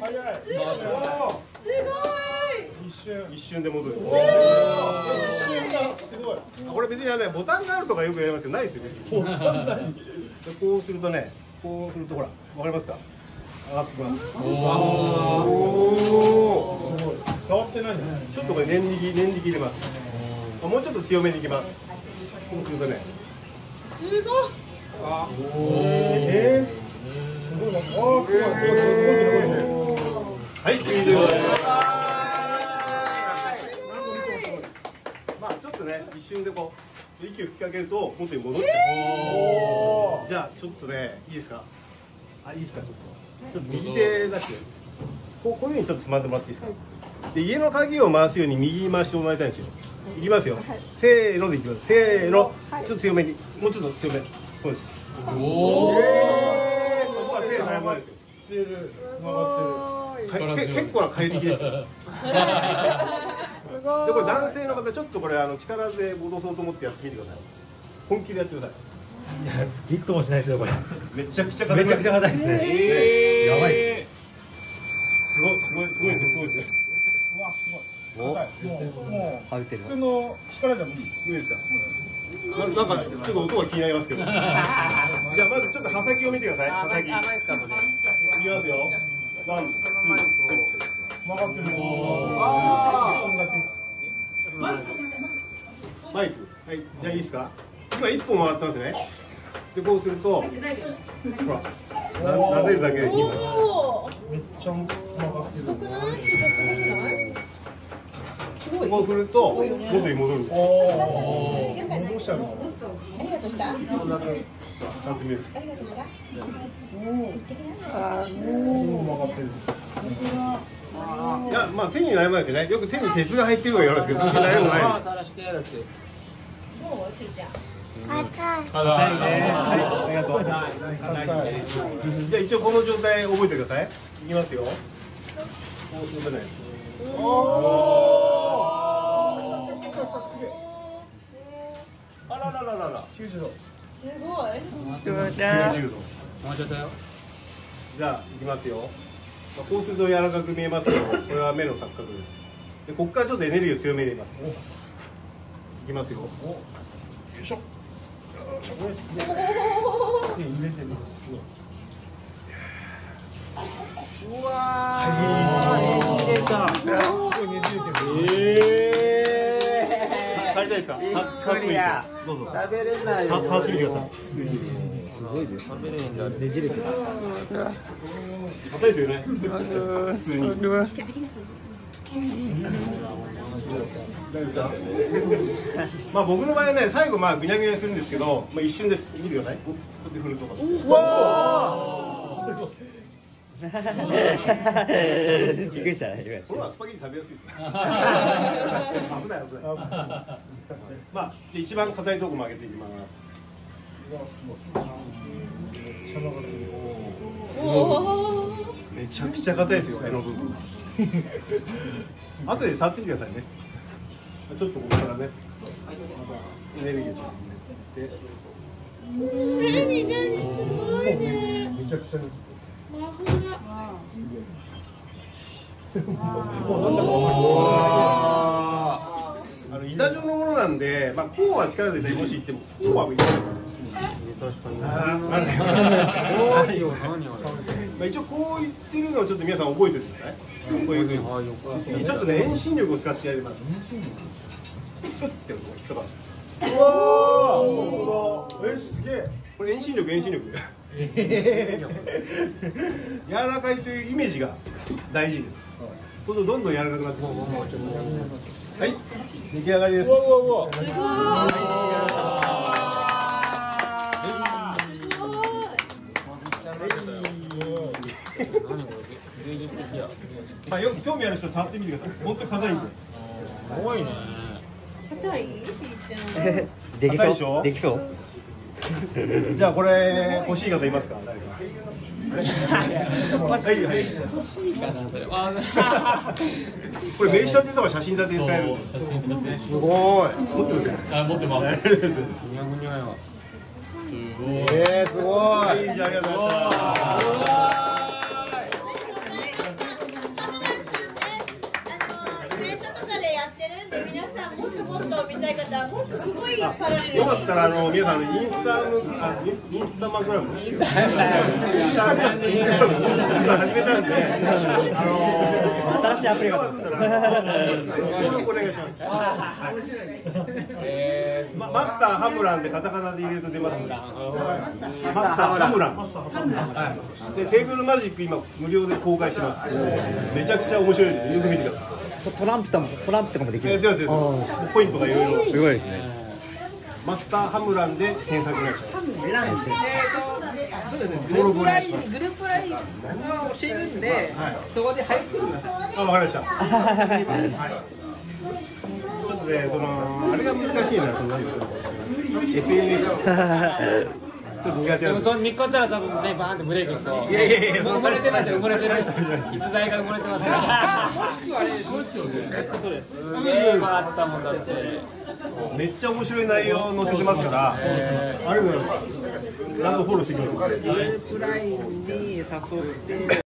早い。すごい一瞬。一瞬で戻る一瞬だ。すごい。これ別にねボタンがあるとかよくやりますけどないですよでこうするとねこうするとほらわかりますか？上がってきますすごい。触ってない。ちょっとこれ念力念力入れますあもうちょっと強めにいきますこうするとねすごいえー。すごいな。あーすごい。すごい。すごいね。はい。90度まあちょっとね一瞬でこう息を吹きかけると元に戻っちゃうじゃあちょっとねい。い。ですかあい。い。ですかちょっとちょっと右手出してこうこうい。うふうにちょっとつまんでもらってい。い。ですかで家の鍵を回すように右回してもらい。たい。んですよい。きますよ、せーのでい。きますせーの、ちょっと強めにもうちょっと強めそうですおおここは手早まるですよ出る。曲がってかけ結構な快適です。よ でこれ男性の方ちょっとこれあの力で戻そうと思ってやってみてください。本気でやってください。いや、びくともしないですよ、これ。めちゃくちゃ硬いめちゃくちゃ硬いですね。えやばいですごいすごいすごいですよ。すごいです。うわすごい。もうもう普通の力じゃ無理。い。いですかななんか？ちょっと音が気になりますけど。じゃあまずちょっと刃先を見てください。刃先。いきますよワン曲がってる。あ。マイク。はい。じゃあいいですか？今一本回ってますねでこうするとほらな撫でるだけで二本めっちゃ曲がってる。すごくないしー。ちゃんすごくないこう振ると元に戻るんです。戻しちゃうの。ありがとうしたありちゃんと見えるがとうした曲がってる。いやまあ手にないですよねよく手に鉄が入ってるから言われるんですけど手に悩むないですもうしーちゃんはい、ありがとう。じゃあ一応この状態覚えてください。いきますよ。こうするとね。あららららら。九十度。すごい90度。じゃあいきますよ。まあこうすると柔らかく見えますけど、これは目の錯覚です。でここからちょっとエネルギーを強めに入れます。いきますよ。よいしょ。よいしょ。うわー。入れた。すごいいです。か。びっさくりやどうぞ。食べれな。いさ触ってみてください。ねじれてる。硬いですよね。普通に。まあ僕の場合はね最後まあぐにゃぐにゃするんですけど、まあ一瞬です。見てください。こうやって振るとか。びっくりしたね、これはスパゲティ食べやすいですよ。危ない危ない。まあで一番硬いとこ曲げていきます。めちゃくちゃ硬いですよ。柄の部分。後で触ってみてくださいね。ちょっとここからね。ネルギーをちょっと入れて。何何すごいねめちゃくちゃ魔法だあの板状のものなんで、まあ、こうは力でね、もしいっても、こうはいいですよ。まあ、一応こう言ってるのをちょっと皆さん覚えておいてください。こういうふうに。次ちょっとね、遠心力を使ってやります。ちょっと引っかかる。うわえすげえこれ遠心力、遠心力。柔らかいというイメージが大事です。そうするとどんどん柔らかくなってくる。はい、出来上がりです。うわうわうわすごいまあ、よく興味ある人触ってみてください。本当に硬いんで。硬い？ひーちゃん でき硬いでしょ？そう。できそう。じゃあこれ欲しい方いますか？誰か。はいはい。欲しいかなそれ。これ名刺立てとか写真立てに使えるす。すごい。持ってますよ。あ、持ってます。はいえー、すごい。じゃあありがとうございました。っともっと見たい方はもっとすごいパラレルによかったらあの皆さんインスタムあインインスタマグラムインスタグラム今始めたんであの新しいアプリが登録お願いします。まマスターハムランでカタカナで入れると出ます。マスターハムラン。はい。でテーブルマジック今無料で公開してます。めちゃくちゃ面白いんでよく見てください。トランプともトランプとかもできえー、るではではポイントがいろいろ。すごいですねマスターハムランで検索お願いします。そうですね。グループライングループラインが教えるんで、そこで入ってください。あ、わかりました。ちょっとね、そのあれが難しいな、その何か SNS。ちょっと苦手なんで。でもその3個ったら多分ねバーンってブレイクしそういやいやいや、埋もれてますよ埋もれてます逸材が埋もれてますもしくはあれどうしようことですすげえ回ってたもんだってめっちゃ面白い内容載せてますから、ありがとうございます。ランドフォローしてきます。プラインに誘って。